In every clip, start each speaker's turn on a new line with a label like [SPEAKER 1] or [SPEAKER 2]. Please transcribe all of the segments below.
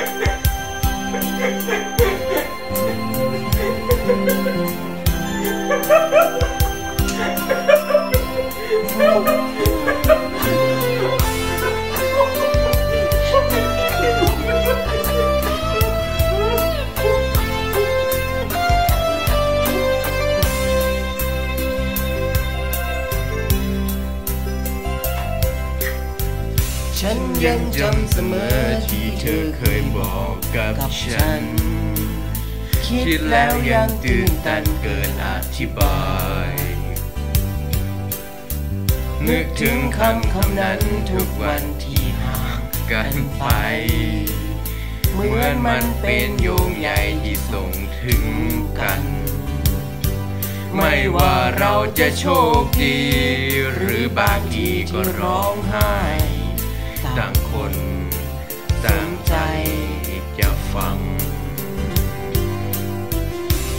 [SPEAKER 1] ฉัน ยังจำเสมอที่เธอเคยบอกกับฉัน คิดแล้วยังตื่นตันเกินอธิบาย นึกถึงคำคำนั้นทุกวันที่ห่างกันไป เหมือนมันเป็นโยงใยที่ส่งถึงกัน ไม่ว่าเราจะโชคดี หรือบางทีก็ร้องไห้ ต่างคนต่างใจจะฟัง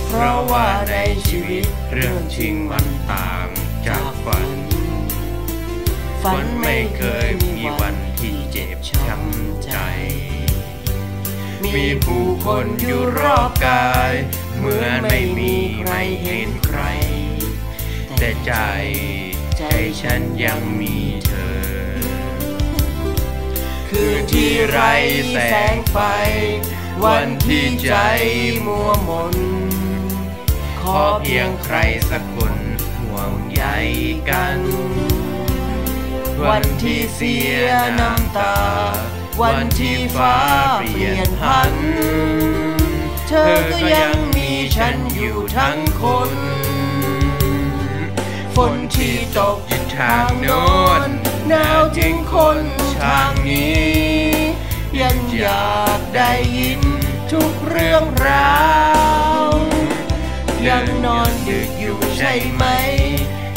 [SPEAKER 1] เพราะว่าในชีวิตเรื่องจริงมันต่างจากฝัน ฝันไม่เคยมีวันที่เจ็บช้ำใจ มีผู้คนอยู่รอบกาย เหมือนไม่มีใครเห็นใคร แต่ใจใจฉันยังมีเธอ คือที่ไรแสงไฟ วันที่ใจมัวมน ขอเพียงใครสักคนห่วงใยกัน วันที่เสียน้ำตา วันที่ฟ้าเปลี่ยนพัน เธอก็ยังมีฉันอยู่ทั้งคนฝนที่ตกยู่ทางโน้น หนาวถึงคนทางนี้ ยังอยากได้ยินทุกเรื่องราว ยังนอนดึกอยู่ใช่ไหม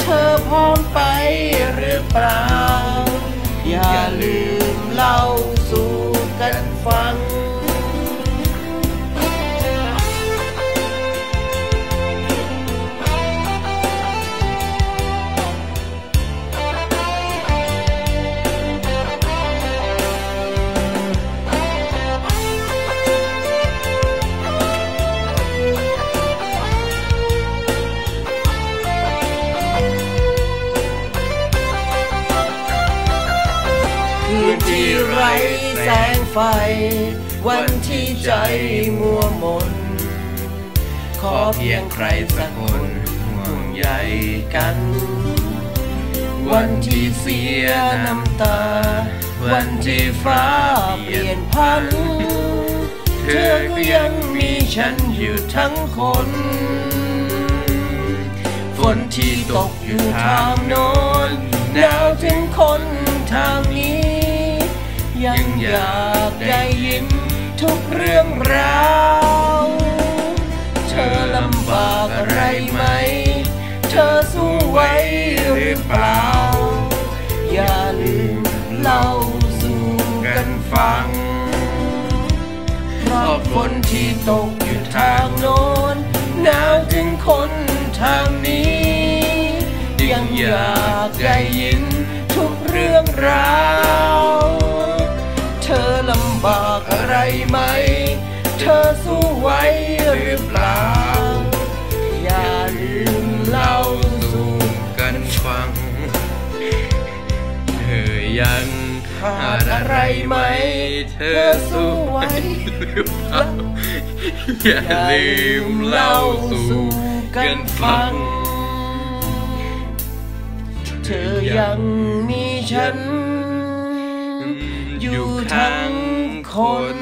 [SPEAKER 1] เธอพร้อมไปหรือเปล่า อย่าลืม ไร้แสงไฟ วันที่ใจมัวมน ขอเพียงใครสักคนห่วงใยกัน วันที่เสียน้ำตา วันที่ฟ้าเปลี่ยนพัน เธอก็ยังมีฉันอยู่ทั้งคนฝนที่ตกอยู่ทางโน้นหนาวถึงคนทางนี้ ยังอยากได้ยินทุกเรื่องราว เธอลำบากอะไรไหม เธอสู้ไว้หรือเปล่า อย่าลืมเล่าสู่กันฟังเพราะฝนที่ตกอยู่ทางโน้นหนาวถึงคนทางนี้ ยังอยากได้ยิน ขาดอะไรไหม เธอสู้ไว้หรือเปล่าอย่าลืมเล่าสู่กันฟัง เธอยังมีฉัน อยู่ทั้งคน